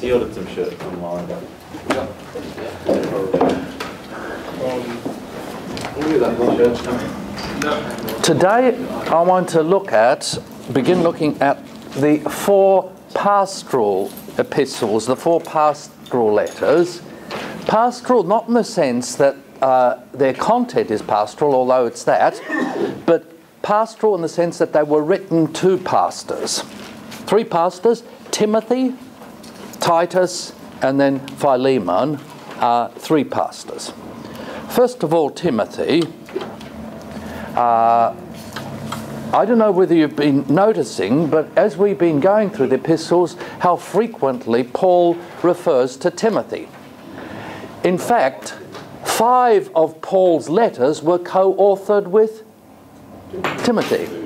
He ordered some shirts online. Today, I want to look at, begin looking at the four pastoral epistles, the four pastoral letters. Pastoral, not in the sense that uh, their content is pastoral, although it's that, but pastoral in the sense that they were written to pastors. Three pastors Timothy, Titus, and then Philemon are three pastors. First of all, Timothy. Uh, I don't know whether you've been noticing, but as we've been going through the epistles, how frequently Paul refers to Timothy. In fact, five of Paul's letters were co authored with Timothy.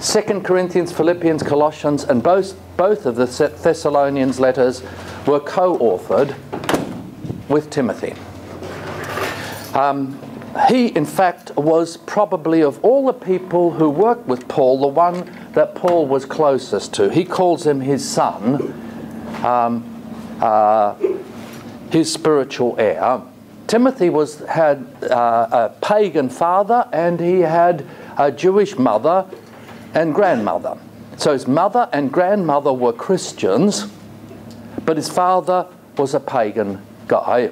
2 Corinthians, Philippians, Colossians, and both, both of the Thessalonians letters were co authored with Timothy. Um, he, in fact, was probably of all the people who worked with Paul, the one that Paul was closest to. He calls him his son, um, uh, his spiritual heir. Timothy was had uh, a pagan father, and he had a Jewish mother and grandmother. So his mother and grandmother were Christians, but his father was a pagan guy.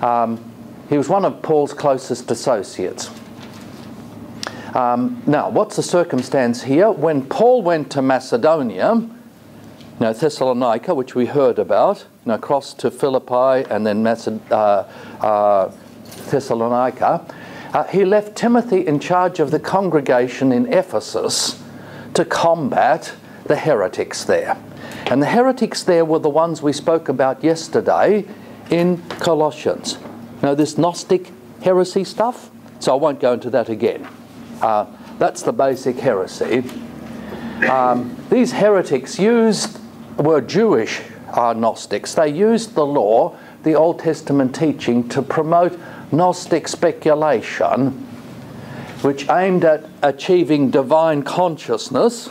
Um, he was one of Paul's closest associates. Um, now, what's the circumstance here? When Paul went to Macedonia, you know, Thessalonica, which we heard about, you know, across to Philippi and then Maced- uh, uh, Thessalonica, uh, he left Timothy in charge of the congregation in Ephesus to combat the heretics there. And the heretics there were the ones we spoke about yesterday in Colossians. Now, this Gnostic heresy stuff, so I won't go into that again. Uh, that's the basic heresy. Um, these heretics used, were Jewish uh, Gnostics. They used the law, the Old Testament teaching, to promote Gnostic speculation, which aimed at achieving divine consciousness,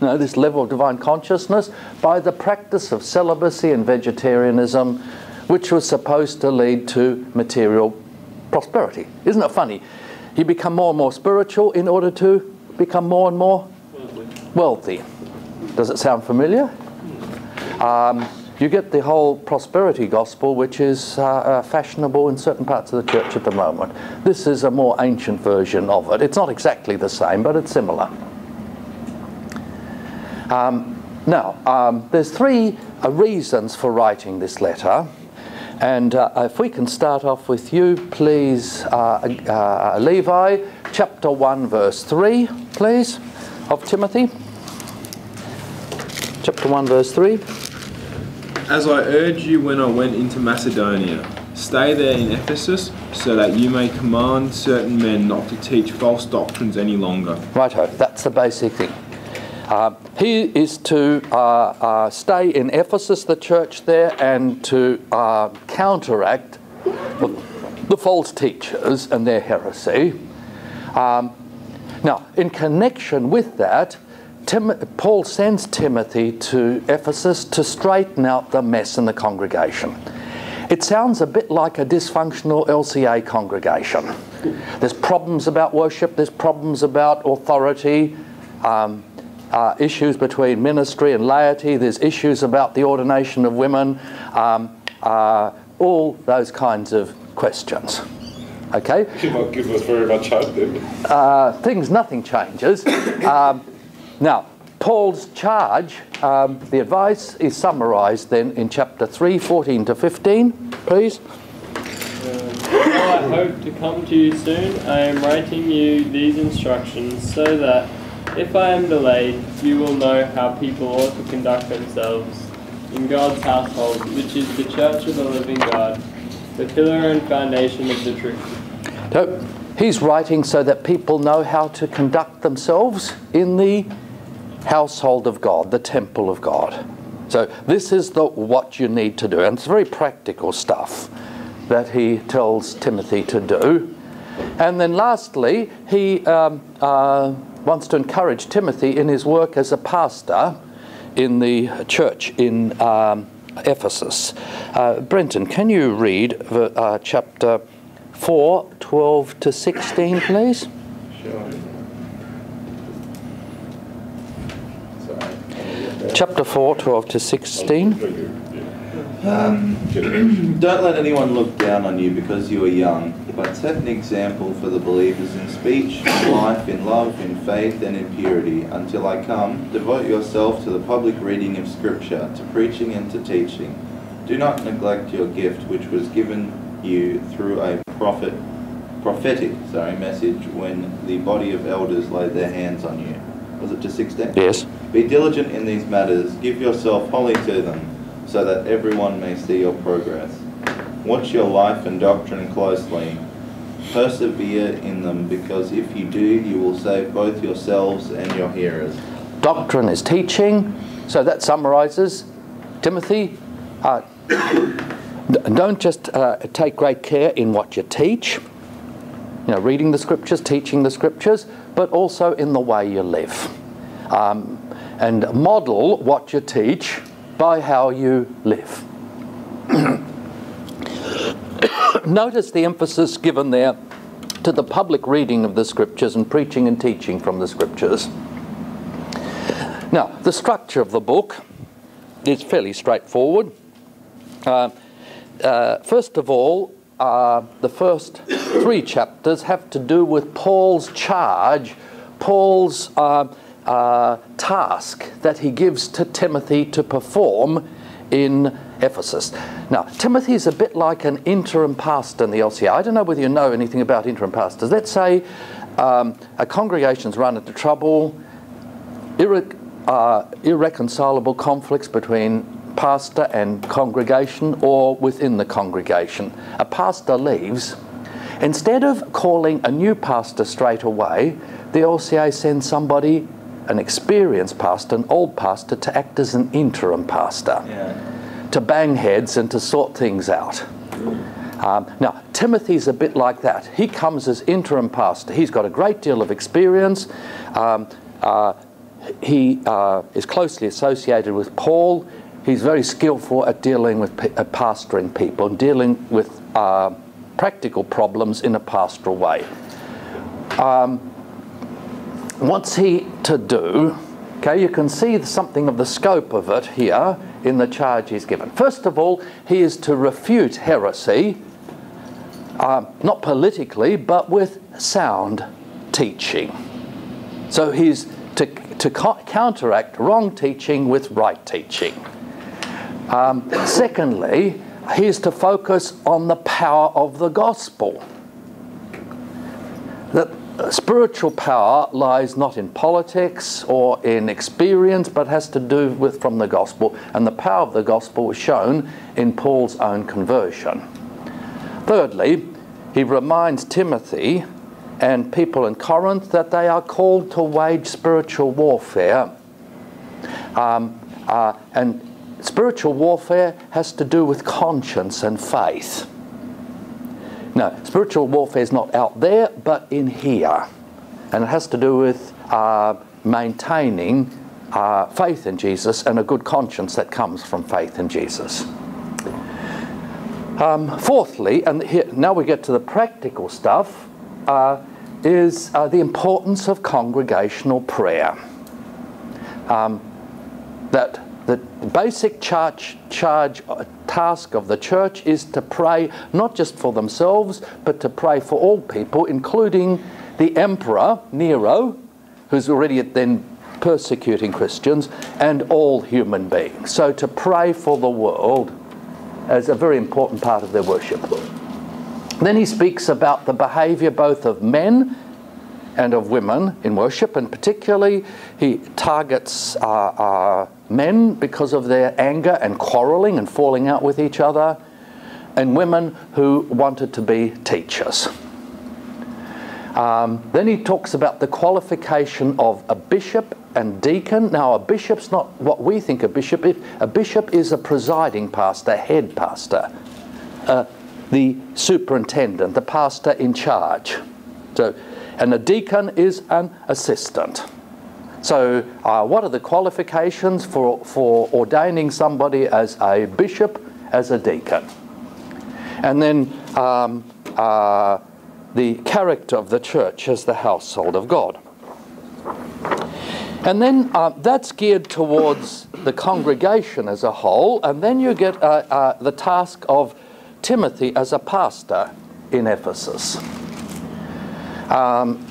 you know, this level of divine consciousness, by the practice of celibacy and vegetarianism, which was supposed to lead to material prosperity. Isn't it funny? You become more and more spiritual in order to become more and more wealthy. Does it sound familiar? Um, you get the whole prosperity gospel, which is uh, uh, fashionable in certain parts of the church at the moment. This is a more ancient version of it. It's not exactly the same, but it's similar. Um, now, um, there's three uh, reasons for writing this letter. And uh, if we can start off with you, please, uh, uh, Levi, chapter 1, verse 3, please, of Timothy. Chapter 1, verse 3. As I urged you when I went into Macedonia, stay there in Ephesus, so that you may command certain men not to teach false doctrines any longer. Righto, that's the basic thing. Uh, he is to uh, uh, stay in Ephesus, the church there, and to uh, counteract the, the, false teachers and their heresy. Um, now, in connection with that, Tim- Paul sends Timothy to Ephesus to straighten out the mess in the congregation. It sounds a bit like a dysfunctional LCA congregation. There's problems about worship, there's problems about authority, um, uh, issues between ministry and laity, there's issues about the ordination of women, um, uh, all those kinds of questions. Okay? Did not give us very much hope then. Uh, things, nothing changes. Um, now, Paul's charge, um, the advice is summarised then in chapter 3, 14 to 15, please. I hope to come to you soon, I am writing you these instructions so that if I am delayed, you will know how people ought to conduct themselves in God's household, which is the church of the living God, the pillar and foundation of the truth. So he's writing so that people know how to conduct themselves in the household of God, the temple of God. So this is the what you need to do, and it's very practical stuff that he tells Timothy to do. And then lastly, he um, uh, wants to encourage Timothy in his work as a pastor in the church in um, Ephesus. Uh, Brenton, can you read uh, chapter 4, 12 to 16, please? Sure. Sorry. Chapter 4, 12 to 16. Um, don't let anyone look down on you because you are young, but set an example for the believers in speech, in life, in love, in faith, and in purity. Until I come, devote yourself to the public reading of Scripture, to preaching and to teaching. Do not neglect your gift, which was given you through a prophet, prophetic sorry, message when the body of elders laid their hands on you. Was it to 16? Yes. Be diligent in these matters, give yourself wholly to them, so that everyone may see your progress. Watch your life and doctrine closely. Persevere in them, because if you do, you will save both yourselves and your hearers. Doctrine is teaching. So that summarizes Timothy. Uh, don't just uh, take great care in what you teach, you know, reading the scriptures, teaching the scriptures, but also in the way you live. Um, and model what you teach by how you live. Notice the emphasis given there to the public reading of the scriptures and preaching and teaching from the scriptures. Now, the structure of the book is fairly straightforward. Uh, uh, first of all, uh, the first three chapters have to do with Paul's charge, Paul's uh, uh, task that he gives to Timothy to perform in Ephesus. Now, Timothy is a bit like an interim pastor in the LCA. I don't know whether you know anything about interim pastors. Let's say um, a congregation's run into trouble, irre- uh, irreconcilable conflicts between pastor and congregation or within the congregation. A pastor leaves. Instead of calling a new pastor straight away, the LCA sends somebody, an experienced pastor, an old pastor, to act as an interim pastor, Yeah. to bang heads and to sort things out. Um, now, Timothy's a bit like that. He comes as interim pastor. He's got a great deal of experience. Um, uh, he uh, is closely associated with Paul. He's very skillful at dealing with pastoring people and dealing with uh, practical problems in a pastoral way. Um, what's he to do? Okay, you can see something of the scope of it here in the charge he's given. First of all, he is to refute heresy, uh, not politically, but with sound teaching. So he's to, to co- counteract wrong teaching with right teaching. Um, secondly, he's to focus on the power of the gospel. That spiritual power lies not in politics or in experience, but has to do with from the gospel. And the power of the gospel was shown in Paul's own conversion. Thirdly, he reminds Timothy and people in Corinth that they are called to wage spiritual warfare. Um, uh, and spiritual warfare has to do with conscience and faith. No, spiritual warfare is not out there, but in here. And it has to do with uh, maintaining uh, faith in Jesus and a good conscience that comes from faith in Jesus. Um, fourthly, and here, now we get to the practical stuff, uh, is uh, the importance of congregational prayer. Um, that the basic charge, charge uh, task of the church is to pray not just for themselves, but to pray for all people, including the emperor Nero, who's already then persecuting Christians, and all human beings. So to pray for the world as a very important part of their worship. Then he speaks about the behavior both of men and of women in worship, and particularly he targets uh, uh, men because of their anger and quarreling and falling out with each other, and women who wanted to be teachers. Um, then he talks about the qualification of a bishop and deacon. Now, a bishop's not what we think a bishop is. A bishop is a presiding pastor, head pastor, uh, the superintendent, the pastor in charge. So, and a deacon is an assistant. So, uh, what are the qualifications for, for ordaining somebody as a bishop, as a deacon? And then um, uh, the character of the church as the household of God. And then uh, that's geared towards the congregation as a whole, and then you get uh, uh, the task of Timothy as a pastor in Ephesus. Um,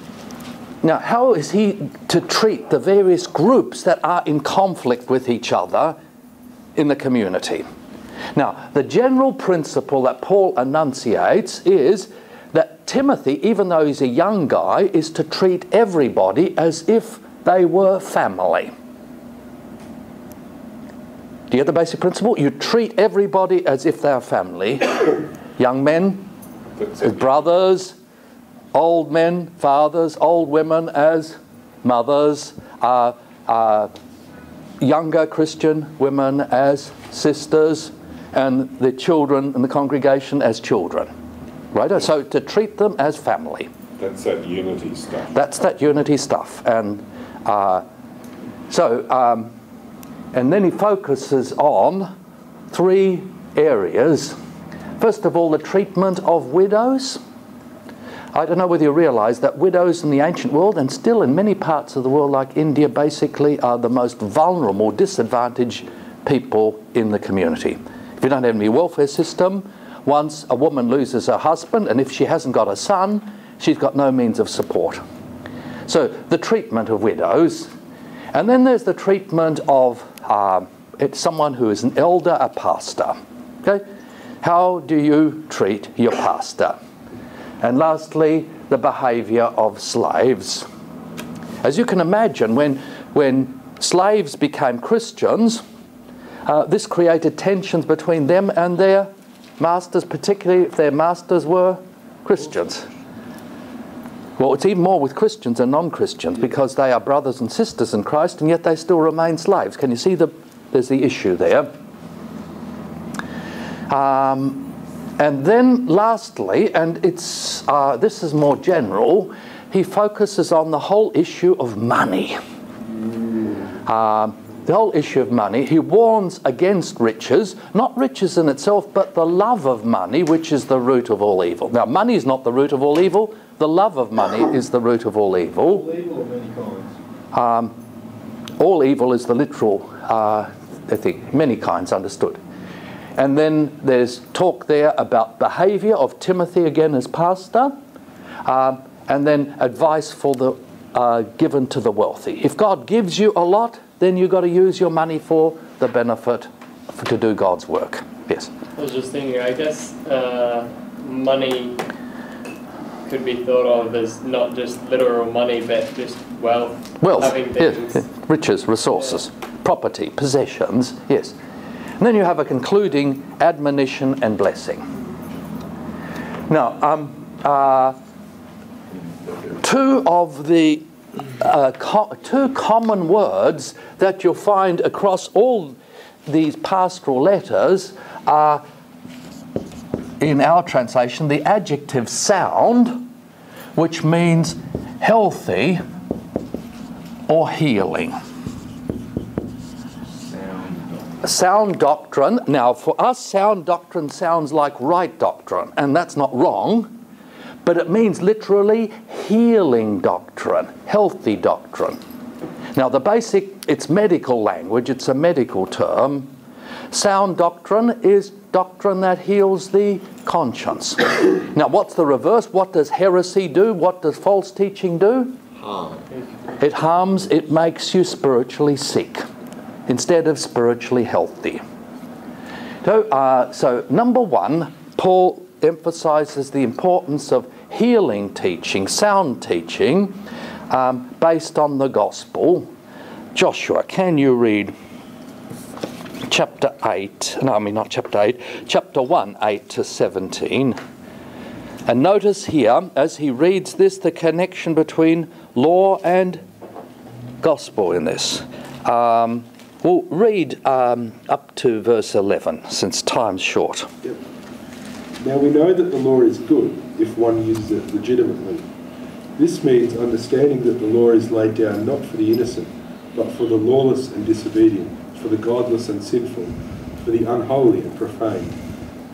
now, how is he to treat the various groups that are in conflict with each other in the community? Now, the general principle that Paul enunciates is that Timothy, even though he's a young guy, is to treat everybody as if they were family. Do you get the basic principle? You treat everybody as if they're family. young men as brothers, old men, fathers, old women as mothers, uh, uh, younger Christian women as sisters, and the children in the congregation as children. Right? So to treat them as family. That's that unity stuff. That's that unity stuff. And uh, so, um, and then he focuses on three areas. First of all, the treatment of widows. I don't know whether you realize that widows in the ancient world and still in many parts of the world, like India, basically are the most vulnerable, disadvantaged people in the community. If you don't have any welfare system, once a woman loses her husband, and if she hasn't got a son, she's got no means of support. So the treatment of widows, and then there's the treatment of uh, someone who is an elder, a pastor. Okay, how do you treat your pastor? And lastly, the behaviour of slaves. As you can imagine, when when slaves became Christians, uh, this created tensions between them and their masters, particularly if their masters were Christians. Well, it's even more with Christians and non Christians because they are brothers and sisters in Christ and yet they still remain slaves. Can you see the, there's the issue there? Um, and then, lastly, and it's, uh, this is more general, he focuses on the whole issue of money. Uh, the whole issue of money. He warns against riches, not riches in itself, but the love of money, which is the root of all evil. Now, money is not the root of all evil, the love of money is the root of all evil. All evil of many kinds. Um, all evil is the literal, uh, I think, many kinds understood. And then there's talk there about behaviour of Timothy again as pastor, um, and then advice for the uh, given to the wealthy. If God gives you a lot, then you've got to use your money for the benefit for, to do God's work. Yes. I was just thinking, I guess uh, money could be thought of as not just literal money, but just wealth. Wealth, Having yes, riches, resources, property, possessions, yes. And then you have a concluding admonition and blessing. Now, um, uh, two of the uh, co- two common words that you'll find across all these pastoral letters are, in our translation, the adjective sound, which means healthy or healing. Sound doctrine. Now, for us, sound doctrine sounds like right doctrine, and that's not wrong but it means literally healing doctrine, healthy doctrine. Now, the basic, it's medical language, it's a medical term. Sound doctrine is doctrine that heals the conscience. now, what's the reverse? What does heresy do? What does false teaching do? Harm. It harms, it makes you spiritually sick instead of spiritually healthy. So, uh, so number one, Paul emphasizes the importance of healing teaching, sound teaching, um, based on the gospel. Joshua, can you read chapter 8? No, I mean not chapter 8, chapter 1, 8 to 17. And notice here, as he reads this, the connection between law and gospel in this. Um, we'll read um, up to verse 11, since time's short. Now we know that the law is good if one uses it legitimately. This means understanding that the law is laid down not for the innocent, but for the lawless and disobedient, for the godless and sinful, for the unholy and profane,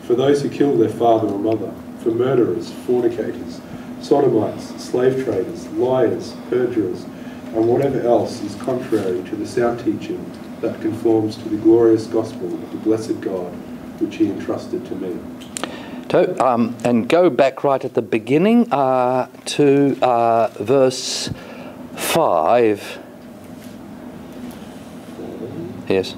for those who kill their father or mother, for murderers, fornicators, sodomites, slave traders, liars, perjurers, and whatever else is contrary to the sound teaching that conforms to the glorious gospel of the blessed God, which he entrusted to me. So, um, and go back right at the beginning uh, to uh, verse 5. Yes.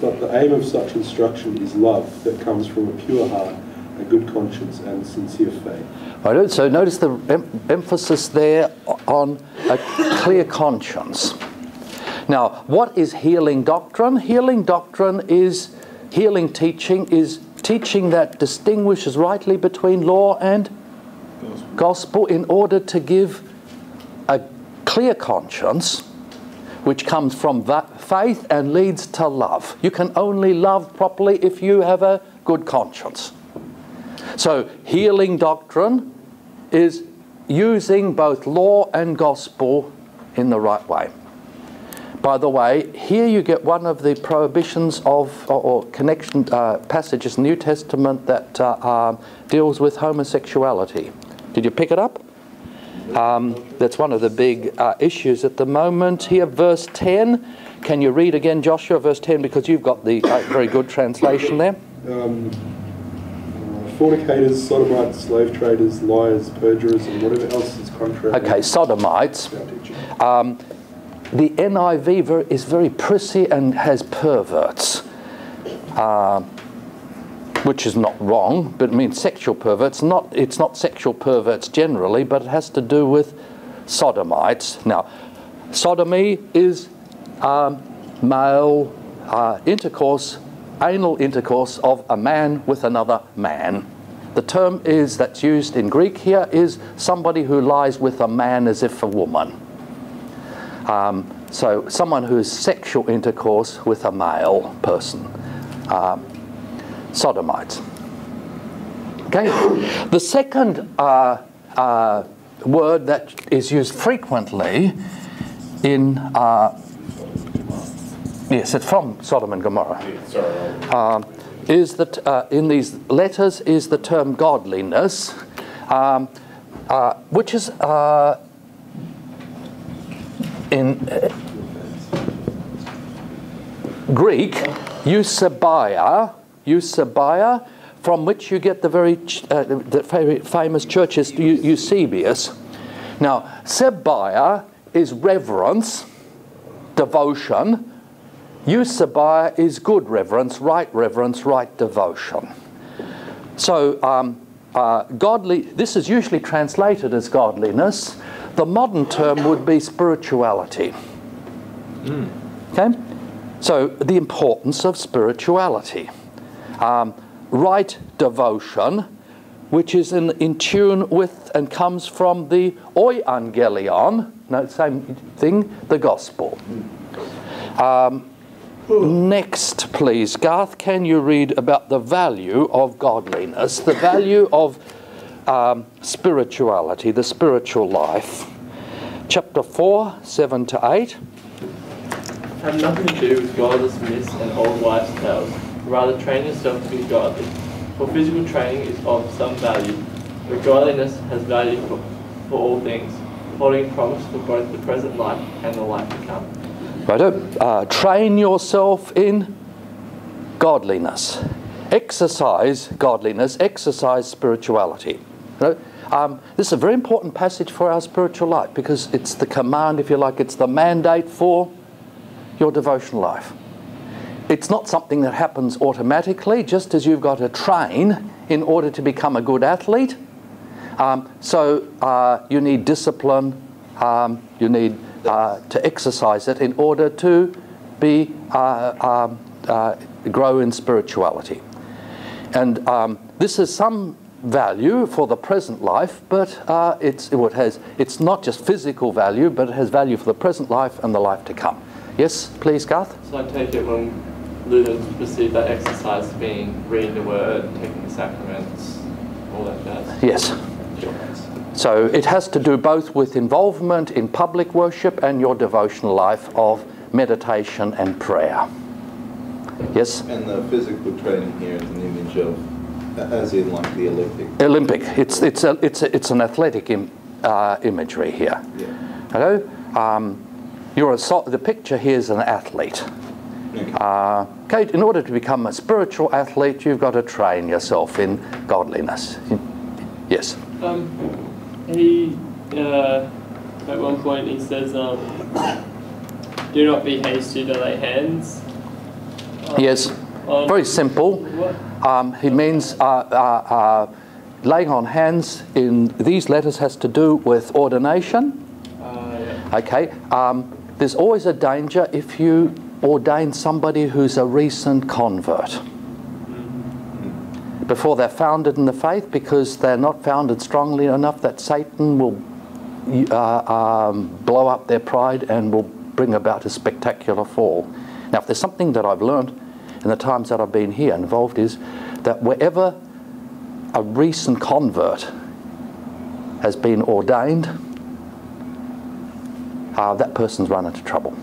But the aim of such instruction is love that comes from a pure heart, a good conscience, and sincere faith. Right, so notice the em- emphasis there on a clear conscience. Now, what is healing doctrine? Healing doctrine is healing teaching is teaching that distinguishes rightly between law and gospel in order to give a clear conscience which comes from faith and leads to love. You can only love properly if you have a good conscience. So, healing doctrine is using both law and gospel in the right way. By the way, here you get one of the prohibitions of or, or connection uh, passages in the New Testament that uh, uh, deals with homosexuality. Did you pick it up? Um, that's one of the big uh, issues at the moment. Here, verse 10. Can you read again, Joshua, verse 10, because you've got the uh, very good translation there? Um, fornicators, sodomites, slave traders, liars, perjurers, and whatever else is contrary Okay, sodomites. to sound teaching. Um, the NIV is very prissy and has perverts, uh, which is not wrong, but it means sexual perverts. Not, it's not sexual perverts generally, but it has to do with sodomites. Now, sodomy is um, male uh, intercourse, anal intercourse of a man with another man. The term is that's used in Greek here is somebody who lies with a man as if a woman. Um, so someone who has sexual intercourse with a male person. Um, sodomites. Okay. The second uh, uh, word that is used frequently in uh, yes, it's from Sodom and Gomorrah um, is that uh, in these letters is the term godliness, um, uh, which is uh, in uh, Greek eusebeia, eusebeia, from which you get the very uh, the very famous church is Eusebius. Now, sebeia is reverence, devotion. Eusebeia is good reverence, right reverence, right devotion. So, um, uh, godly, this is usually translated as godliness. The modern term would be spirituality. Okay? So, the importance of spirituality. Um, right devotion, which is in, in tune with and comes from the euangelion, no, same thing, the gospel. Um, next, please, Garth, can you read about the value of godliness, the value of um, spirituality, the spiritual life? Chapter 4, 7 to 8. Have nothing to do with godless myths and old wives' tales. Rather, train yourself to be godly. For physical training is of some value, but godliness has value for, for all things, holding promise for both the present life and the life to come. Righto. Uh, train yourself in godliness. Exercise godliness. Exercise spirituality. You know, um, this is a very important passage for our spiritual life because it's the command, if you like, it's the mandate for your devotional life. It's not something that happens automatically, just as you've got to train in order to become a good athlete. Um, so uh, you need discipline, um, you need uh, to exercise it in order to be uh, um, uh, grow in spirituality. And um, this is some value for the present life, but uh, it's, it has, it's not just physical value, but it has value for the present life and the life to come. Yes, please, Garth? So I take it when Lutherans perceive that exercise being reading the word, taking the sacraments, all that jazz. Yes. So it has to do both with involvement in public worship and your devotional life of meditation and prayer. Yes? And the physical training here is an image of, as in like the Olympic. Olympic. It's, it's, a, it's, a, it's an athletic Im, uh, imagery here. Yeah. Hello? Um, you're a so- the picture here is an athlete. Okay. Uh, okay, in order to become a spiritual athlete, you've got to train yourself in godliness. Yes. Um, he uh, at one point he says, um, "Do not be hasty to lay hands." on- Yes. Very simple. What? Um, he means uh, uh, uh, laying on hands in these letters has to do with ordination. Uh, yeah. Okay. Um, there's always a danger if you ordain somebody who's a recent convert before they're founded in the faith because they're not founded strongly enough that Satan will uh, um, blow up their pride and will bring about a spectacular fall. Now, if there's something that I've learned in the times that I've been here involved is that wherever a recent convert has been ordained, uh, that person's run into trouble.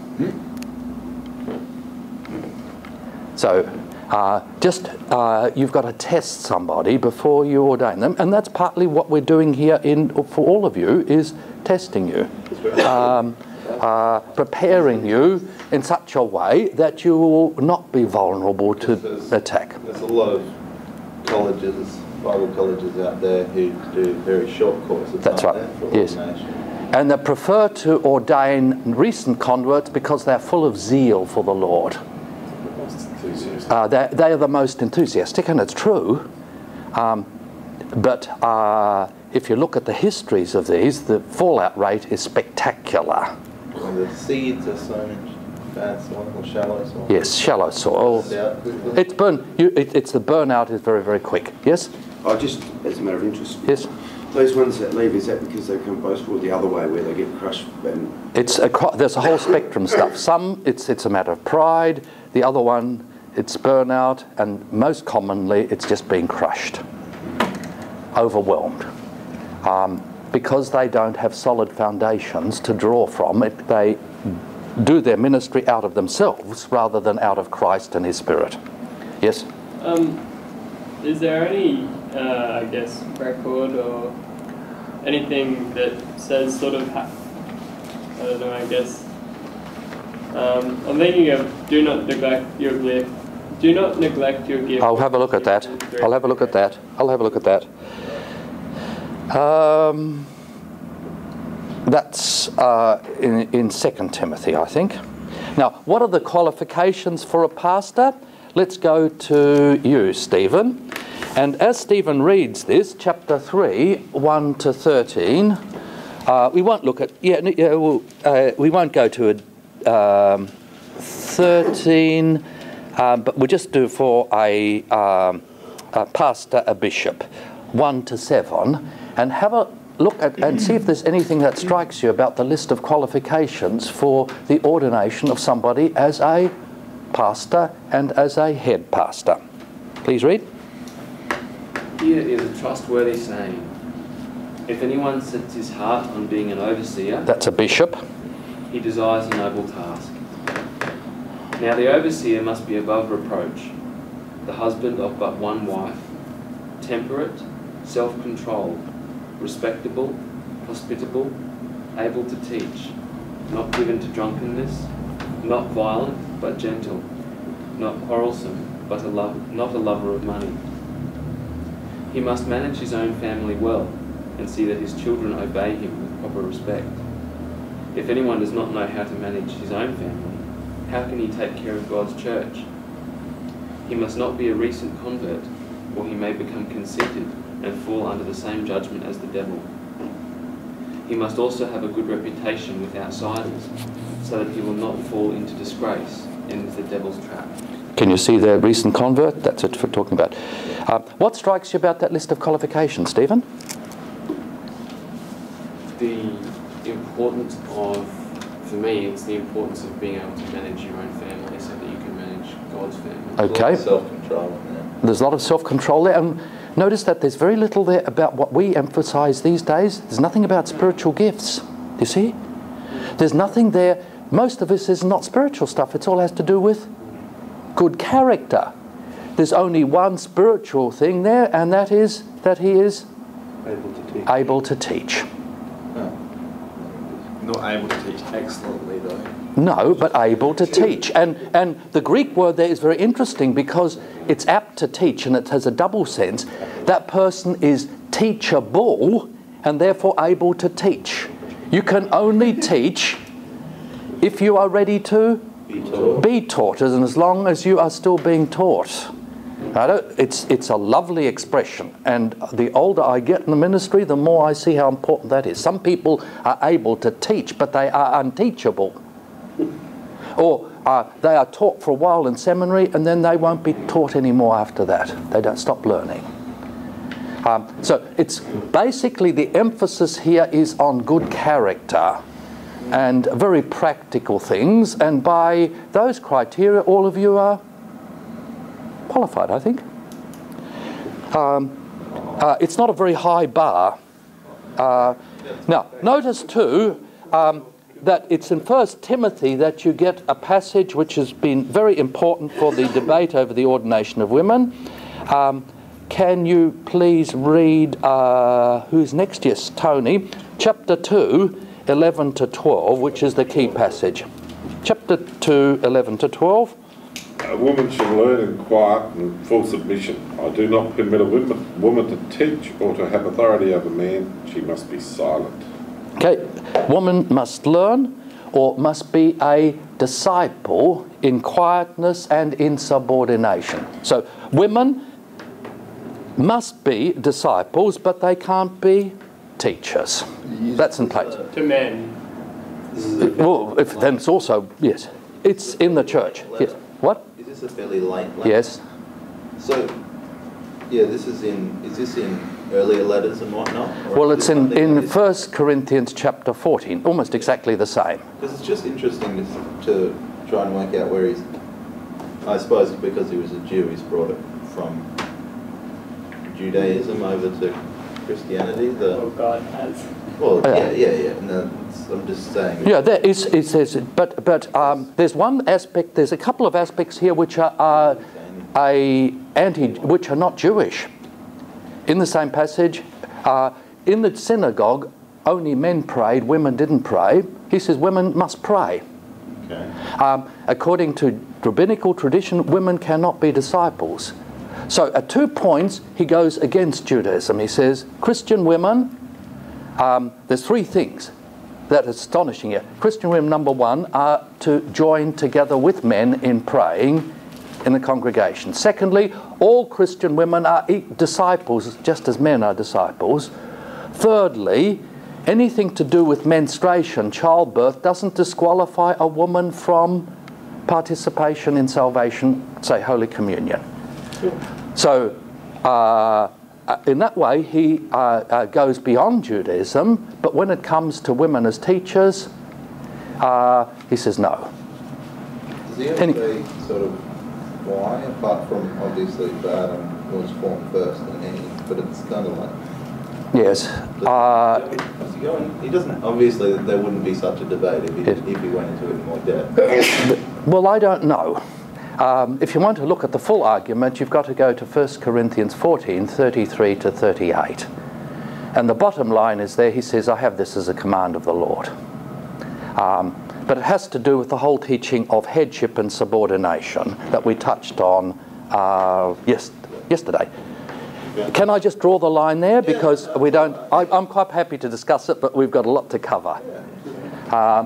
So, uh, just uh, you've got to test somebody before you ordain them, and that's partly what we're doing here in for all of you is testing you, um, uh, preparing you in such a way that you will not be vulnerable to There's- attack. There's a lot of colleges, Bible colleges out there who do very short courses. That's right, yes. And they prefer to ordain recent converts because they're full of zeal for the Lord. Uh, they, they are the most enthusiastic, and it's true. Um, but uh, if you look at the histories of these, the fallout rate is spectacular. And the seeds are sown in bad soil or shallow soil. Yes, shallow soil. Burns out quickly. It's burn. You, it, it's the burnout is very very quick. Yes, I just, as a matter of interest, yes. those ones that leave, is that because they become boastful the other way where they get crushed and It's a, there's a whole spectrum stuff. Some it's it's a matter of pride. The other one it's burnout, and most commonly it's just being crushed, overwhelmed, um, because they don't have solid foundations to draw from. It, they do their ministry out of themselves rather than out of Christ and His Spirit. Yes. Um, is there any, uh, I guess, record or anything that says sort of, ha- I don't know, I guess. Um, I'm thinking of do not neglect your gift. Do not neglect your gift. I'll have a look at that. I'll have a look at that. I'll have a look at that. Um, that's uh, in, in 2 Timothy, I think. Now, what are the qualifications for a pastor? Let's go to you, Stephen. And as Stephen reads this, chapter 3, 1 to 13, uh, we won't look at, yeah, yeah well, uh, we won't go to a, um, 13, um, but we'll just do for a, um, a pastor, a bishop, 1 to 7, and have a look at and see if there's anything that strikes you about the list of qualifications for the ordination of somebody as a pastor and as a head pastor. Please read. Here is a trustworthy saying. If anyone sets his heart on being an overseer, That's a bishop. he desires a noble task. Now the overseer must be above reproach, the husband of but one wife, temperate, self controlled, respectable, hospitable, able to teach, not given to drunkenness, not violent but gentle, not quarrelsome but a love, not a lover of money. He must manage his own family well and see that his children obey him with proper respect. If anyone does not know how to manage his own family, how can he take care of God's church? He must not be a recent convert, or he may become conceited and fall under the same judgment as the devil. He must also have a good reputation with outsiders, so that he will not fall into disgrace and into the devil's trap. Can you see the recent convert? That's what we're talking about. Uh, what strikes you about that list of qualifications, Stephen? the importance of, for me, it's the importance of being able to manage your own family so that you can manage God's family. Okay. Self-control. Yeah. There's a lot of self control there. And Notice that there's very little there about what we emphasize these days. There's nothing about spiritual gifts. Do You see? There's nothing there. Most of this is not spiritual stuff, it's all has to do with good character. There's only one spiritual thing there, and that is that he is Able to teach. able to teach. Not able to teach excellently though. No, but able to teach. And, and the Greek word there is very interesting because it's apt to teach and it has a double sense. That person is teachable and therefore able to teach. You can only teach if you are ready to Be taught. be taught, and as long as you are still being taught. It's, it's a lovely expression, and the older I get in the ministry, the more I see how important that is. Some people are able to teach, but they are unteachable. Or uh, they are taught for a while in seminary, and then they won't be taught anymore after that. They don't stop learning. Um, so it's basically the emphasis here is on good character and very practical things, and by those criteria, all of you are qualified, I think. Um, uh, it's not a very high bar. Uh, now, notice too um, that it's in First Timothy that you get a passage which has been very important for the debate over the ordination of women. Um, can you please read uh, who's next? Yes, Tony. Chapter 2, 11 to 12, which is the key passage. Chapter 2, 11 to 12. A woman should learn in quiet and full submission. I do not permit a woman, woman to teach or to have authority over man. She must be silent. Okay, woman must learn or must be a disciple in quietness and in subordination. So, women must be disciples, but they can't be teachers. That's in place. To men. Well, if, then it's also, yes, it's in the church. Yes. What? Is this a fairly late letter? Yes. So, yeah, this is in, is this in earlier letters and whatnot? Well, it's in, in that is- 1 Corinthians chapter 14, almost exactly the same. Because it's just interesting to, to try and work out where he's. I suppose because he was a Jew, he's brought it from Judaism over to Christianity. Oh, The God has. well, Yeah. yeah, yeah, yeah. No, I'm just saying. Yeah, there is, it says, but, but um, there's one aspect, there's a couple of aspects here which are, are a anti, which are not Jewish. In the same passage, uh, in the synagogue, only men prayed, women didn't pray. He says women must pray. Okay. Um, according to rabbinical tradition, women cannot be disciples. So at two points, he goes against Judaism. He says, Christian women, um, there's three things that are astonishing here. Christian women, number one, are to join together with men in praying in the congregation. Secondly, all Christian women are e- disciples just as men are disciples. Thirdly, anything to do with menstruation, childbirth, doesn't disqualify a woman from participation in salvation, say Holy Communion. So, uh, uh, in that way, he uh, uh, goes beyond Judaism, but when it comes to women as teachers, uh, he says no. Does he ever Any- say sort of why, apart from obviously that Adam was formed first and Eve, but it's kind of like. Yes. Uh, he, he doesn't. Obviously, there wouldn't be such a debate if he, Yes. if he went into it in more depth. well, I don't know. Um, if you want to look at the full argument, you've got to go to 1 Corinthians 14 33 to 38. And the bottom line is there, he says, I have this as a command of the Lord. Um, but it has to do with the whole teaching of headship and subordination that we touched on uh, yes, yesterday. Can I just draw the line there? Because we don't, I, I'm quite happy to discuss it, but we've got a lot to cover. Uh,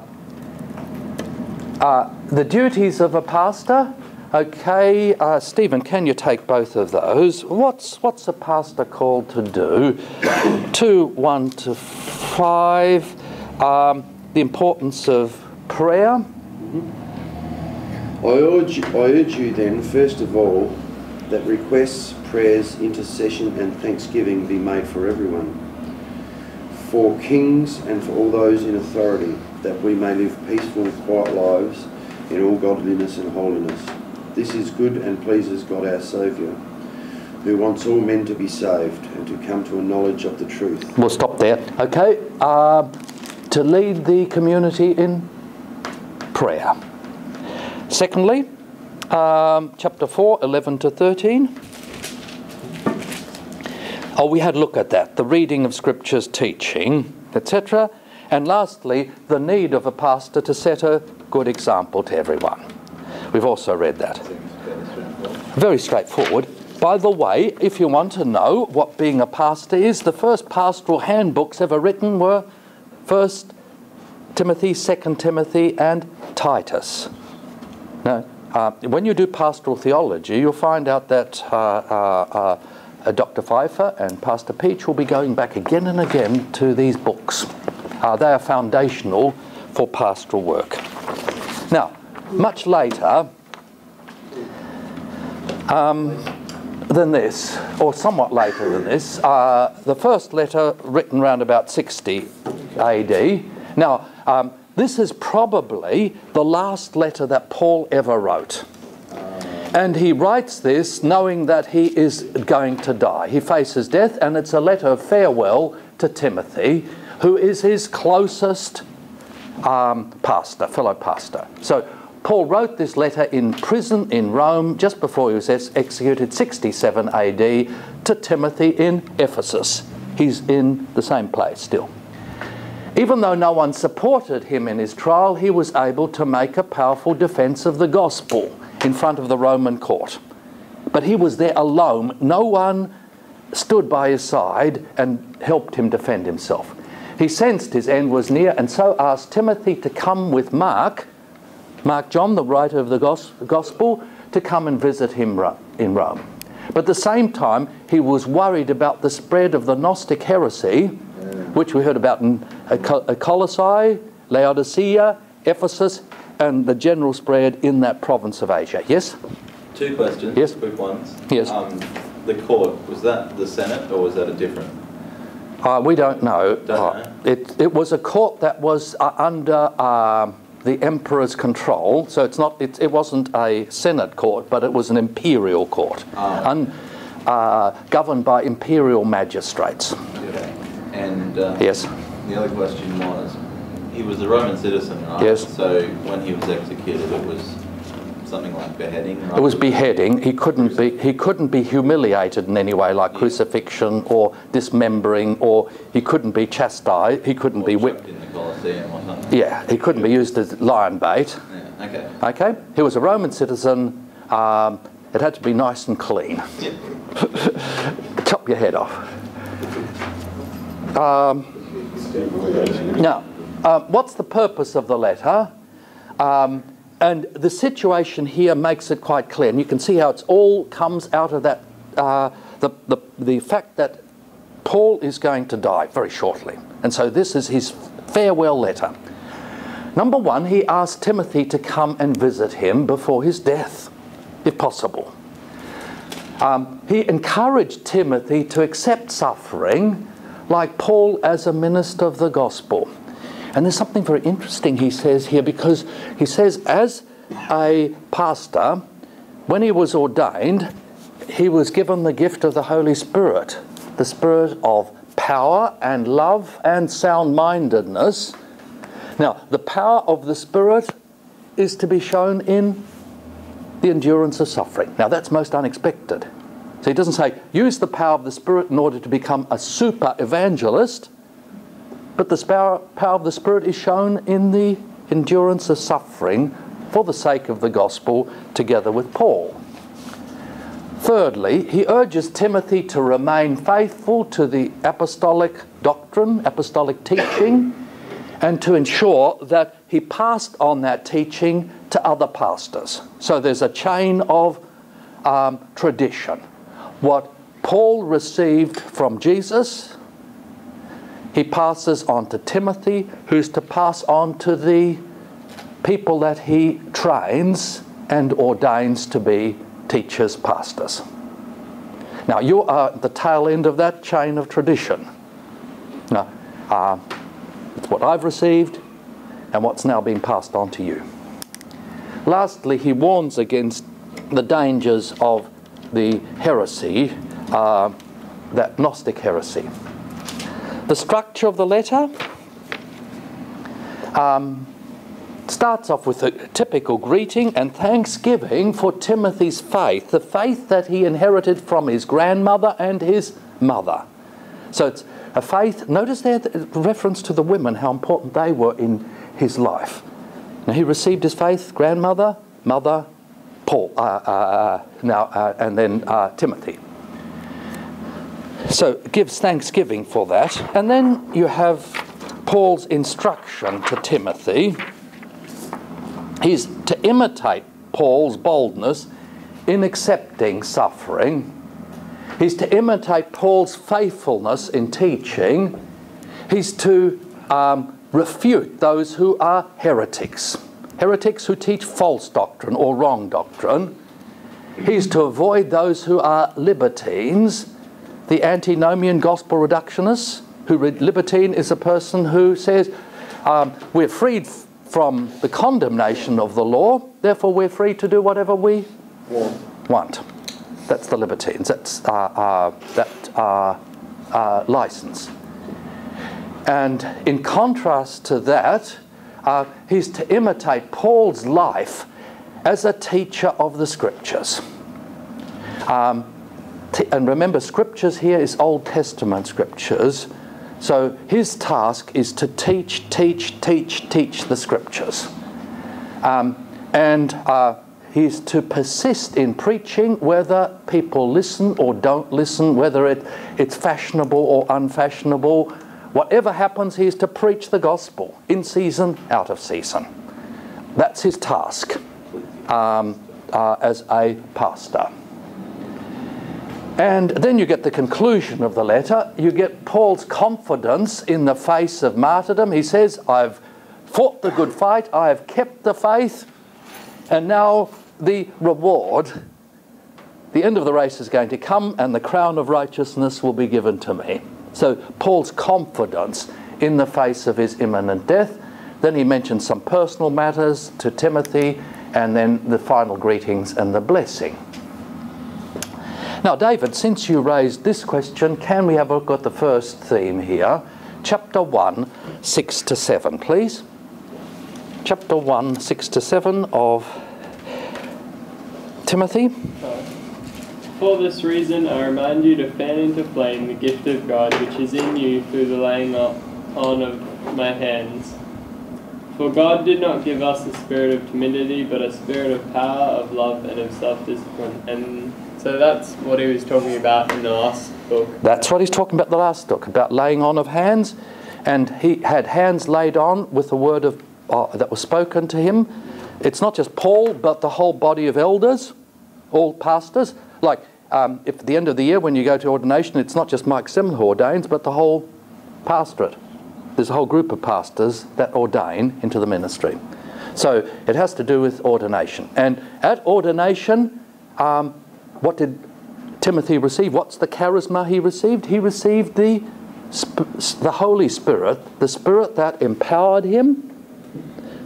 uh, the duties of a pastor. Okay, uh, Stephen, can you take both of those? What's what's a pastor called to do? Two, one to five. Um, the importance of prayer. I urge, I urge you then, first of all, that requests, prayers, intercession, and thanksgiving be made for everyone, for kings and for all those in authority, that we may live peaceful, and quiet lives in all godliness and holiness. This is good and pleases God our Saviour, who wants all men to be saved and to come to a knowledge of the truth. We'll stop there. Okay. Uh, to lead the community in prayer. Secondly, um, chapter 4, 11 to 13. Oh, we had a look at that. The reading of scriptures, teaching, etc. And lastly, the need of a pastor to set a good example to everyone. We've also read that. Very straightforward. By the way, if you want to know what being a pastor is, the first pastoral handbooks ever written were First Timothy, Second Timothy, and Titus. Now, uh, when you do pastoral theology, you'll find out that uh, uh, uh Dr. Pfeiffer and Pastor Peach will be going back again and again to these books. Uh, they are foundational for pastoral work. Now, much later um, than this, or somewhat later than this, uh, the first letter written around about 60 AD. Now, um, this is probably the last letter that Paul ever wrote. And he writes this knowing that he is going to die. He faces death, and it's a letter of farewell to Timothy, who is his closest um, pastor, fellow pastor. So Paul wrote this letter in prison in Rome just before he was executed, 67 AD, to Timothy in Ephesus. He's in the same place still. Even though no one supported him in his trial, he was able to make a powerful defense of the gospel in front of the Roman court. But he was there alone. No one stood by his side and helped him defend himself. He sensed his end was near and so asked Timothy to come with Mark, Mark John, the writer of the gospel, to come and visit him in Rome. But at the same time, he was worried about the spread of the Gnostic heresy, which we heard about in Colossae, Laodicea, Ephesus, and the general spread in that province of Asia. Yes? Two questions. Yes. Quick ones. Yes. Um, the court, was that the Senate or was that a different? Uh, we don't know. Don't uh, know. It, it was a court that was uh, under uh, the emperor's control, so it's not. It, it wasn't a senate court, but it was an imperial court, Ah. un, uh, governed by imperial magistrates. Okay. And uh, Yes. The other question was, he was a Roman citizen, right? Yes. So when he was executed, it was something like beheading, right? It was beheading. He couldn't be. He couldn't be humiliated in any way, like Yeah. crucifixion or dismembering, or he couldn't be chastised. He couldn't Or be whipped. in the Colosseum or something. Yeah, he couldn't be used as lion bait. Yeah, okay. Okay, he was a Roman citizen. Um, it had to be nice and clean. Yeah. Chop your head off. Um, now, uh, what's the purpose of the letter? Um, and the situation here makes it quite clear, and you can see how it's all comes out of that uh, the, the the fact that Paul is going to die very shortly, and so this is his farewell letter. Number one, he asked Timothy to come and visit him before his death, if possible. Um, he encouraged Timothy to accept suffering like Paul as a minister of the gospel. And there's something very interesting he says here because he says, as a pastor, when he was ordained, he was given the gift of the Holy Spirit, the spirit of power and love and sound mindedness. Now, the power of the Spirit is to be shown in the endurance of suffering. Now, that's most unexpected. So he doesn't say, use the power of the Spirit in order to become a super evangelist, but the power, of the Spirit is shown in the endurance of suffering for the sake of the gospel together with Paul. Thirdly, he urges Timothy to remain faithful to the apostolic doctrine, apostolic teaching, and to ensure that he passed on that teaching to other pastors. So there's a chain of um, tradition. What Paul received from Jesus, he passes on to Timothy, who's to pass on to the people that he trains and ordains to be teachers, pastors. Now, you are at the tail end of that chain of tradition. Now, uh, it's what I've received and what's now being passed on to you. Lastly, he warns against the dangers of the heresy uh, that Gnostic heresy. The structure of the letter um, starts off with a typical greeting and thanksgiving for Timothy's faith, the faith that he inherited from his grandmother and his mother. So it's a faith, notice there the reference to the women, how important they were in his life. Now he received his faith, grandmother, mother, Paul, uh, uh, uh now, and then Timothy. So gives thanksgiving for that. And then you have Paul's instruction to Timothy. He's to imitate Paul's boldness in accepting suffering. He's to imitate Paul's faithfulness in teaching. He's to um, refute those who are heretics, heretics who teach false doctrine or wrong doctrine. He's to avoid those who are libertines the antinomian gospel reductionists, who libertine is a person who says um, we're freed from the condemnation of the law, therefore we're free to do whatever we want. That's the libertines. That's uh, uh, that uh, uh license. And in contrast to that, uh, he's to imitate Paul's life as a teacher of the scriptures. Um, and remember, scriptures here is Old Testament scriptures. So his task is to teach, teach, teach, teach the scriptures. Um, and uh, he's to persist in preaching whether people listen or don't listen, whether it, it's fashionable or unfashionable. Whatever happens, he is to preach the gospel in season, out of season. That's his task um, uh, as a pastor. And then you get the conclusion of the letter. You get Paul's confidence in the face of martyrdom. He says, I've fought the good fight, I have kept the faith, and now the reward, the end of the race is going to come, and the crown of righteousness will be given to me. So, Paul's confidence in the face of his imminent death. Then he mentions some personal matters to Timothy, and then the final greetings and the blessing. Now, David, since you raised this question, can we have a look at the first theme here? Chapter 1, 6 to 7, please. Chapter 1, 6 to 7 of Timothy. For this reason, I remind you to fan into flame the gift of God which is in you through the laying on of my hands. For God did not give us a spirit of timidity, but a spirit of power, of love, and of self discipline. And so that's what he was talking about in the last book. That's what he's talking about the last book, about laying on of hands. And he had hands laid on with the word of uh, that was spoken to him. It's not just Paul, but the whole body of elders, all pastors. Like um, if at the end of the year when you go to ordination, it's not just Mike Semmler who ordains, but the whole pastorate. There's a whole group of pastors that ordain into the ministry. So it has to do with ordination. And at ordination, um, what did Timothy receive? What's the charisma he received? He received the, the Holy Spirit, the Spirit that empowered him,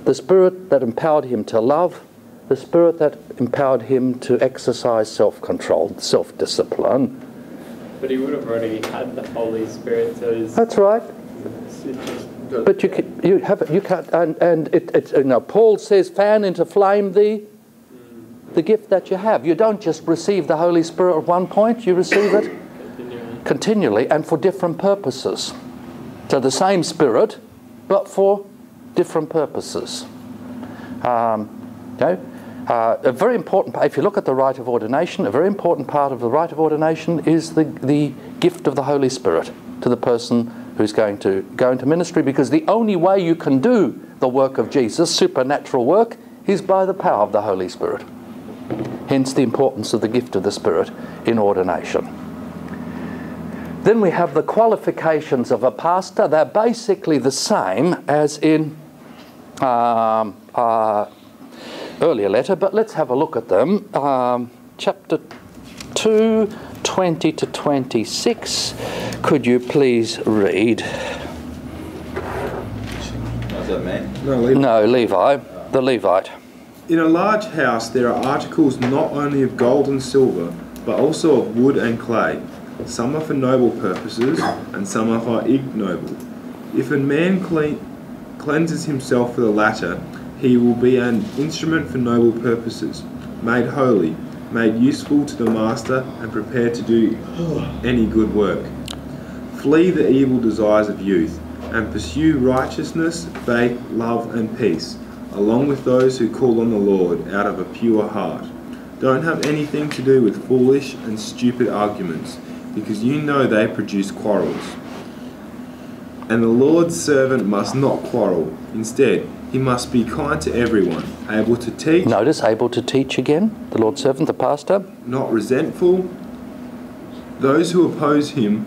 the Spirit that empowered him to love, the Spirit that empowered him to exercise self control, self discipline. But he would have already had the Holy Spirit, so That's right. But you, can, you have you can't, and, and it, it, you know, Paul says, fan into flame the the gift that you have. You don't just receive the Holy Spirit at one point, you receive it continually, continually and for different purposes. So the same Spirit, but for different purposes. Um, okay? Uh, a very important, if you look at the rite of ordination, a very important part of the rite of ordination is the, the gift of the Holy Spirit to the person who's going to go into ministry because the only way you can do the work of Jesus, supernatural work, is by the power of the Holy Spirit. Hence the importance of the gift of the Spirit in ordination. Then we have the qualifications of a pastor. They're basically the same as in um, uh, earlier letter, but let's have a look at them. Um, chapter 2, 20 to 26. Could you please read? What's that mean? No, Levi. No, Levi, the Levite. In a large house there are articles not only of gold and silver, but also of wood and clay. Some are for noble purposes, and some are for ignoble. If a man clean, cleanses himself for the latter, he will be an instrument for noble purposes, made holy, made useful to the master, and prepared to do any good work. Flee the evil desires of youth, and pursue righteousness, faith, love, and peace, along with those who call on the Lord out of a pure heart. Don't have anything to do with foolish and stupid arguments, because you know they produce quarrels. And the Lord's servant must not quarrel. Instead, he must be kind to everyone, able to teach, Notice, able to teach again, the Lord's servant, the pastor. not resentful. Those who oppose him,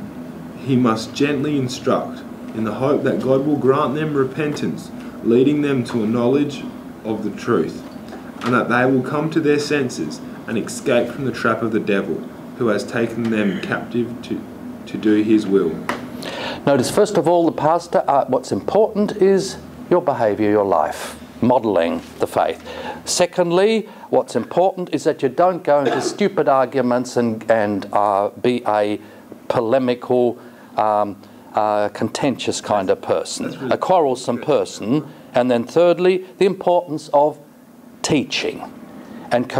he must gently instruct, in the hope that God will grant them repentance, leading them to a knowledge of the truth, and that they will come to their senses and escape from the trap of the devil, who has taken them captive to, to do his will. Notice, first of all, the pastor, uh, what's important is your behaviour, your life, modelling the faith. Secondly, what's important is that you don't go into stupid arguments and, and uh, be a polemical, um, uh, contentious kind of person, a quarrelsome person. And then thirdly, the importance of teaching. And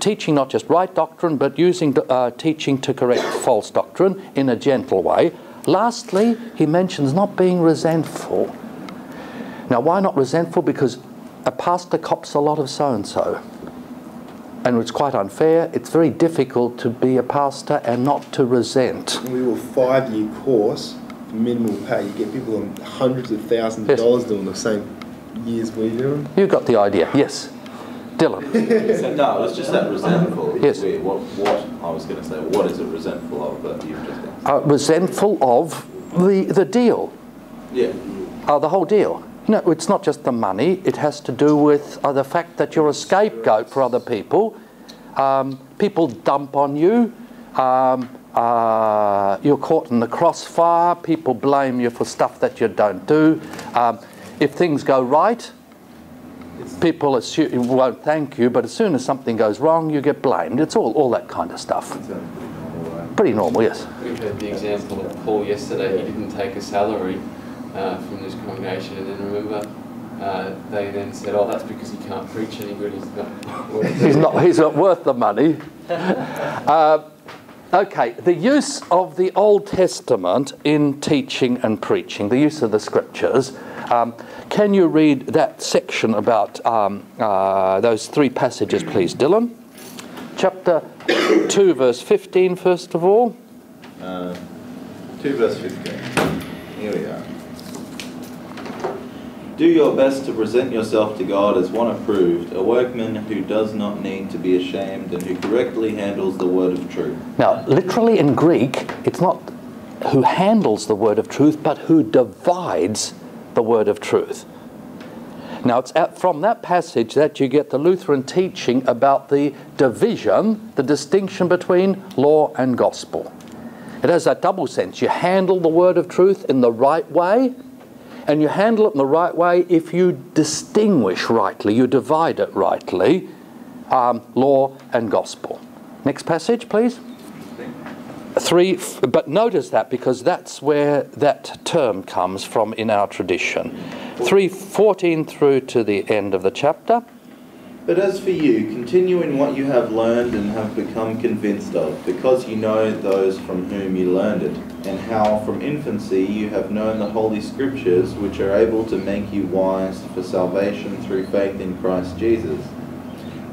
teaching not just right doctrine, but using uh, teaching to correct false doctrine in a gentle way. Lastly, he mentions not being resentful. Now, why not resentful? Because a pastor cops a lot of so and so. And it's quite unfair. It's very difficult to be a pastor and not to resent. We do a five year course for minimal pay. You get people on hundreds of thousands Yes. of dollars doing the same years we're doing. You got the idea, yes. Dylan. No, it was just that resentful. Yes. Wait, what, what, I was going to say, what is it resentful of that you've just asked? Uh, resentful of the, the deal, Yeah. uh, the whole deal. No, it's not just the money, it has to do with uh, the fact that you're a scapegoat for other people. Um, people dump on you. Um, uh, you're caught in the crossfire. People blame you for stuff that you don't do. Um, if things go right, people assume, won't thank you, but as soon as something goes wrong, you get blamed. It's all, all that kind of stuff. Pretty normal, yes. We heard the example of Paul yesterday. He didn't take a salary uh, from this congregation, and then remember, uh, they then said, "Oh, that's because he can't preach any good. He's not." he's not he's not worth the money. Uh, okay, the use of the Old Testament in teaching and preaching, the use of the scriptures. Um, can you read that section about um, uh, those three passages, please, Dylan? Chapter 2, verse 15, first of all. Uh, 2 verse 15. Here we are. Do your best to present yourself to God as one approved, a workman who does not need to be ashamed and who correctly handles the word of truth. Now, literally in Greek, it's not who handles the word of truth, but who divides the word of truth. Now, it's from that passage that you get the Lutheran teaching about the division, the distinction between law and gospel. It has that double sense. You handle the word of truth in the right way, and you handle it in the right way if you distinguish rightly, you divide it rightly, um, law and gospel. Next passage, please. Three, but notice that because that's where that term comes from in our tradition. 314 through to the end of the chapter. But as for you, continue in what you have learned and have become convinced of, because you know those from whom you learned it, and how from infancy you have known the Holy Scriptures, which are able to make you wise for salvation through faith in Christ Jesus.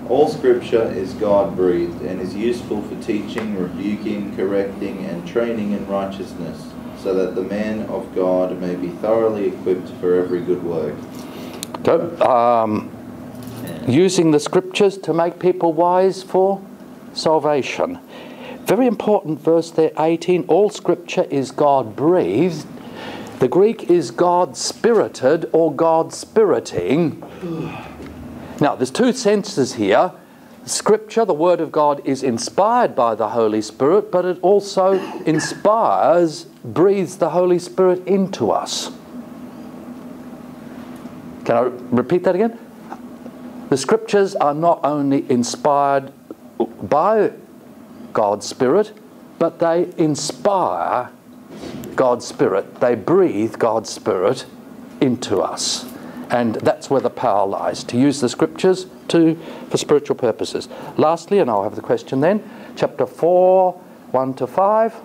All Scripture is God breathed and is useful for teaching, rebuking, correcting, and training in righteousness, so that the man of God may be thoroughly equipped for every good work. So, um, using the scriptures to make people wise for salvation. Very important verse there, 18. All scripture is God breathed. The Greek is God spirited or God spiriting. Now, there's two senses here. Scripture, the Word of God, is inspired by the Holy Spirit, but it also inspires, breathes the Holy Spirit into us. Can I repeat that again? The Scriptures are not only inspired by God's Spirit, but they inspire God's Spirit. They breathe God's Spirit into us. And that's where the power lies, to use the scriptures to, for spiritual purposes. Lastly, and I'll have the question then, chapter 4, 1 to 5.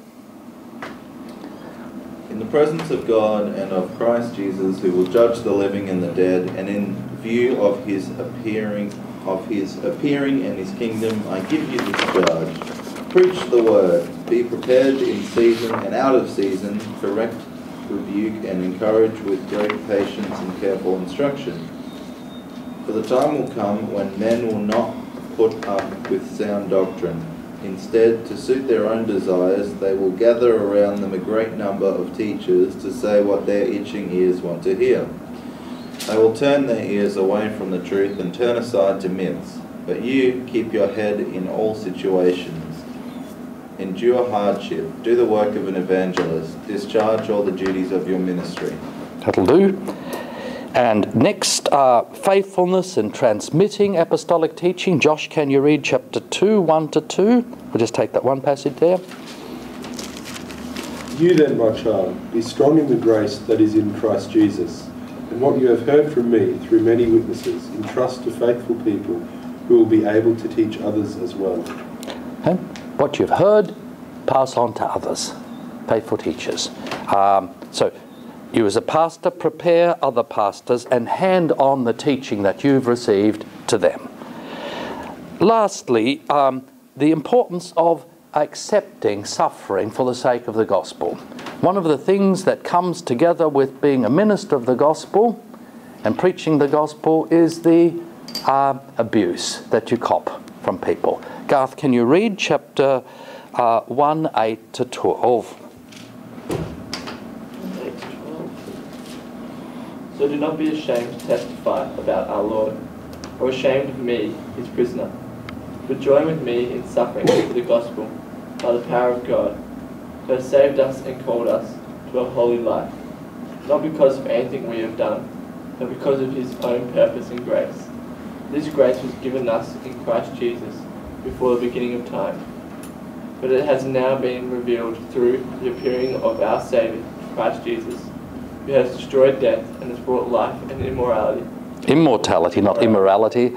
In the presence of God and of Christ Jesus, who will judge the living and the dead, and in view of his appearing of his appearing and his kingdom, I give you this charge. Preach the word, be prepared in season and out of season, correct, rebuke, and encourage with great patience and careful instruction. For the time will come when men will not put up with sound doctrine. Instead, to suit their own desires, they will gather around them a great number of teachers to say what their itching ears want to hear. They will turn their ears away from the truth and turn aside to myths. But you keep your head in all situations. Endure hardship. Do the work of an evangelist. Discharge all the duties of your ministry. That'll do. And next, uh, faithfulness in transmitting apostolic teaching. Josh, can you read chapter 2, 1 to 2? We'll just take that one passage there. You then, my child, be strong in the grace that is in Christ Jesus. And what you have heard from me through many witnesses, entrust to faithful people who will be able to teach others as well. What you've heard, pass on to others, faithful teachers. Um, so, you as a pastor prepare other pastors and hand on the teaching that you've received to them. Lastly, um, the importance of accepting suffering for the sake of the gospel. One of the things that comes together with being a minister of the gospel and preaching the gospel is the uh, abuse that you cop from people. Garth, can you read chapter uh, 1 8 to 12? So do not be ashamed to testify about our Lord, or ashamed of me, his prisoner. But join with me in suffering for the gospel, by the power of God, who has saved us and called us to a holy life, not because of anything we have done, but because of his own purpose and grace. This grace was given us in Christ Jesus before the beginning of time. But it has now been revealed through the appearing of our Saviour, Christ Jesus, who has destroyed death and has brought life and immorality. Immortality, not immorality.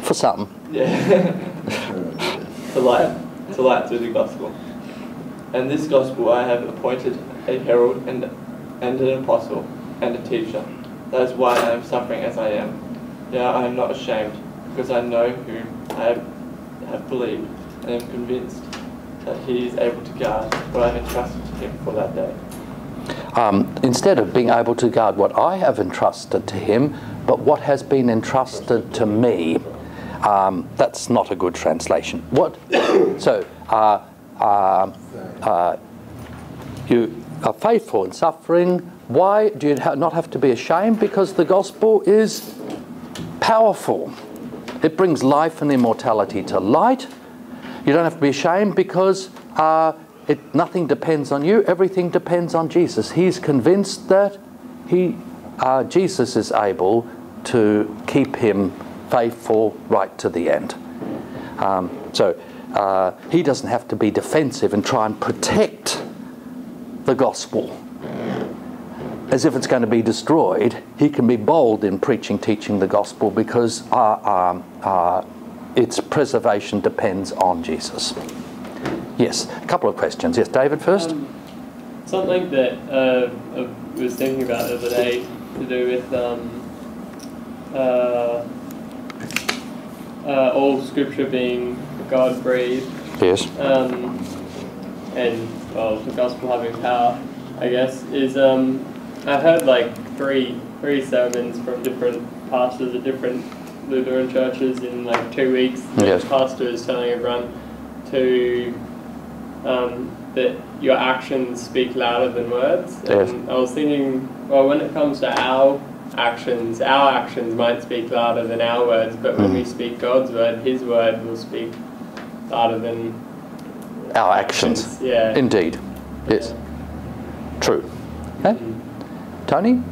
For some. Yeah. to light, to light through the gospel. And this gospel I have appointed a herald and, and an apostle and a teacher. That is why I am suffering as I am. Yet I am not ashamed, because I know whom I have, have believed, and am convinced that he is able to guard what I have entrusted to him for that day. Um, instead of being able to guard what I have entrusted to him, but what has been entrusted to me. Um, that's not a good translation. What? so, uh, uh, uh, you are faithful in suffering. Why do you ha- not have to be ashamed? Because the gospel is powerful. It brings life and immortality to light. You don't have to be ashamed because uh, it, nothing depends on you. Everything depends on Jesus. He's convinced that he, uh, Jesus is able to keep him faithful right to the end. Um, so uh, he doesn't have to be defensive and try and protect the gospel as if it's going to be destroyed. He can be bold in preaching, teaching the gospel because uh, um, uh, its preservation depends on Jesus. Yes, a couple of questions. Yes, David first. Um, something that uh, I was thinking about the other day to do with um, uh, uh, all scripture being God breathed Yes. um, and well the gospel having power, I guess, is um, I've heard like three three sermons from different pastors at different Lutheran churches in like two weeks. The Yes. pastor is telling everyone to um, that your actions speak louder than words. Yes. And I was thinking, well, when it comes to our actions, our actions might speak louder than our words, but when we speak God's word, His word will speak louder than Our actions. Yeah. Indeed. Yes. True. Okay. Tony?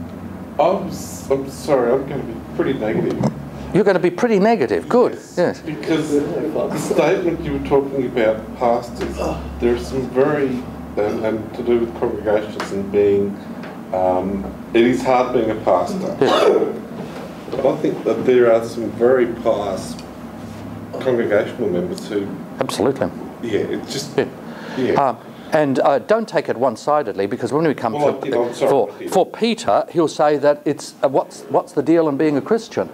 I'm, s- I'm sorry, I'm going to be pretty negative. You're going to be pretty negative. Good. Yes. Because the statement you were talking about pastors, there's some very, and, and to do with congregations and being, um, it is hard being a pastor. But I think that there are some very pious congregational members who, Absolutely. yeah, it's just, Yeah. yeah. Um, and uh, don't take it one-sidedly because when we come Well, I to did, I'm sorry, for for Peter, he'll say that it's uh, what's what's the deal in being a Christian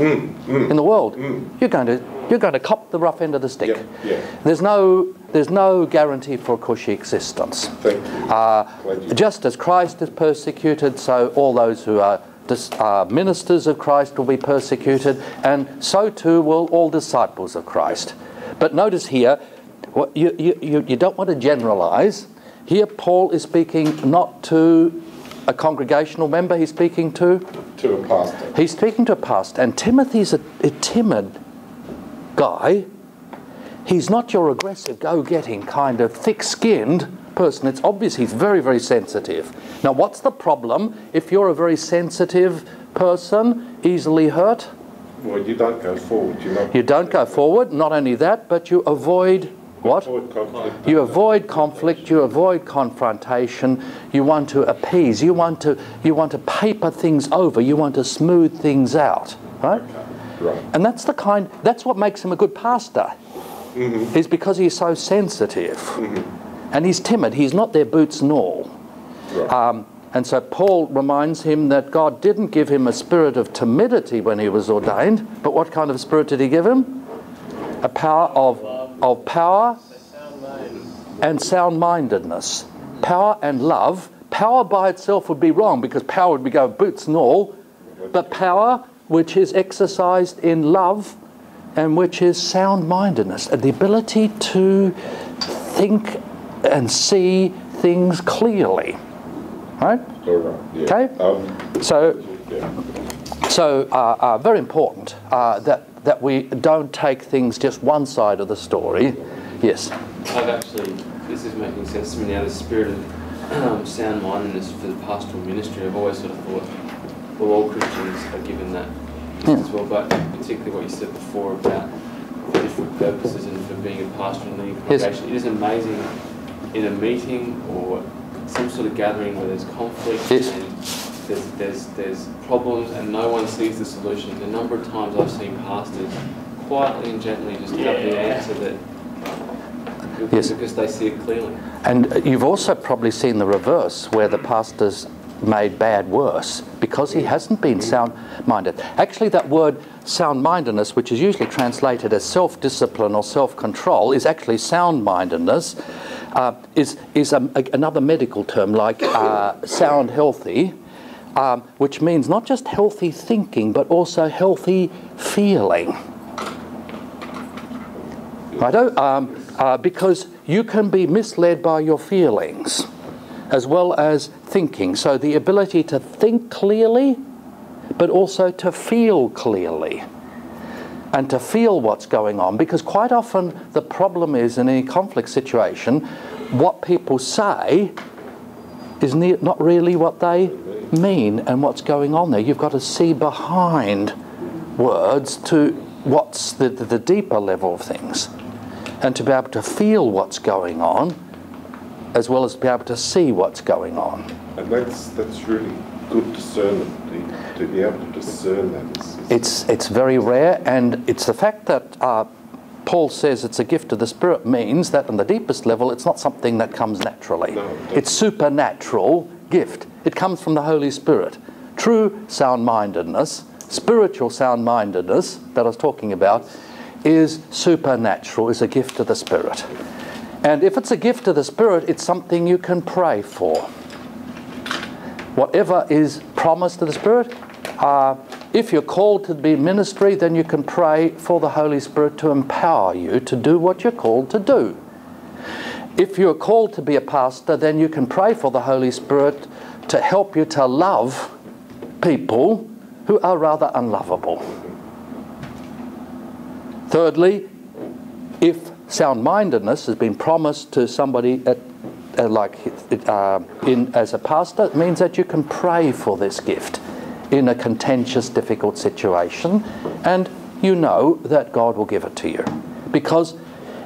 in the world? You're going to you're going to cop the rough end of the stick. Yeah, yeah. There's no there's no guarantee for cushy existence. Uh, just as Christ is persecuted, so all those who are dis- uh, ministers of Christ will be persecuted, and so too will all disciples of Christ. But notice here, what you, you, you don't want to generalize. Here, Paul is speaking not to a congregational member, he's speaking to to a pastor. He's speaking to a pastor, and Timothy's a, a timid guy. He's not your aggressive, go getting, kind of thick skinned person. It's obvious he's very, very sensitive. Now, what's the problem if you're a very sensitive person, easily hurt? Well, you don't go forward, you know. You don't go forward, not only that, but you avoid what? Avoid. You avoid conflict, you avoid confrontation, you want to appease, you want to you want to paper things over, you want to smooth things out, right? Right. And that's the kind that's what makes him a good pastor. Is because he's so sensitive. And he's timid, he's not their boots and all. Right. Um, and so Paul reminds him that God didn't give him a spirit of timidity when he was ordained, but what kind of spirit did he give him? A power of, of power and sound mindedness. Power and love. Power by itself would be wrong because power would be go boots and all, but power which is exercised in love and which is sound mindedness, the ability to think and see things clearly. Right? All right. Yeah. Okay. Um, So, so uh, uh, very important uh, that, that we don't take things just one side of the story. Yes. I've actually, this is making sense to me now, the spirit of um, sound mindedness for the pastoral ministry. I've always sort of thought, well, all Christians are given that gift as well, but particularly what you said before about the different purposes and for being a pastor in the Yes. congregation. It is amazing in a meeting or some sort of gathering where there's conflict Yes. and there's, there's, there's problems and no one sees the solution. The number of times I've seen pastors quietly and gently just have the answer that Yes. because they see it clearly. And you've also probably seen the reverse, where the pastor's made bad worse because he hasn't been sound minded. Actually, that word sound mindedness, which is usually translated as self discipline or self control, is actually sound mindedness, uh, is, is a, a- another medical term like uh, sound healthy. Um, which means not just healthy thinking, but also healthy feeling. Righto? Um, uh, because you can be misled by your feelings as well as thinking. So the ability to think clearly, but also to feel clearly and to feel what's going on. Because quite often the problem is in any conflict situation, what people say is not really what they mean and what's going on there. You've got to see behind words to what's the, the, deeper level of things and to be able to feel what's going on as well as to be able to see what's going on. And that's that's really good discernment to, to be able to discern that. Is, is It's, it's very rare, and it's the fact that uh, Paul says it's a gift of the Spirit means that on the deepest level, it's not something that comes naturally. No, it it's supernatural gift. It comes from the Holy Spirit. True sound-mindedness, spiritual sound-mindedness that I was talking about, is supernatural, is a gift of the Spirit. And if it's a gift of the Spirit, it's something you can pray for. Whatever is promised to the Spirit, uh, if you're called to be ministry, then you can pray for the Holy Spirit to empower you to do what you're called to do. If you're called to be a pastor, then you can pray for the Holy Spirit to help you to love people who are rather unlovable. Thirdly, if sound mindedness has been promised to somebody at, uh, like uh, in as a pastor, it means that you can pray for this gift in a contentious, difficult situation, and you know that God will give it to you because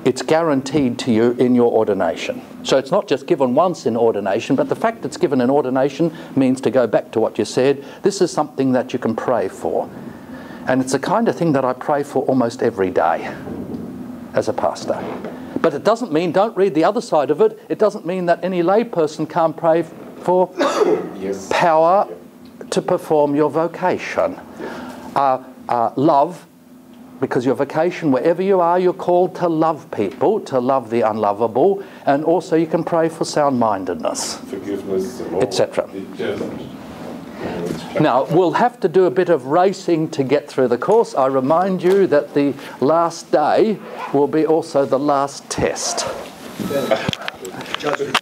it's guaranteed to you in your ordination. So it's not just given once in ordination, but the fact it's given in ordination means to go back to what you said, this is something that you can pray for. And it's the kind of thing that I pray for almost every day as a pastor. But it doesn't mean, don't read the other side of it, it doesn't mean that any layperson can't pray for Yes. power to perform your vocation. Uh, uh, love, because your vocation, wherever you are, you're called to love people, to love the unlovable, and also you can pray for sound mindedness. Forgiveness. Etc. Now, we'll have to do a bit of racing to get through the course. I remind you that the last day will be also the last test. Judgment.